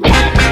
Bye.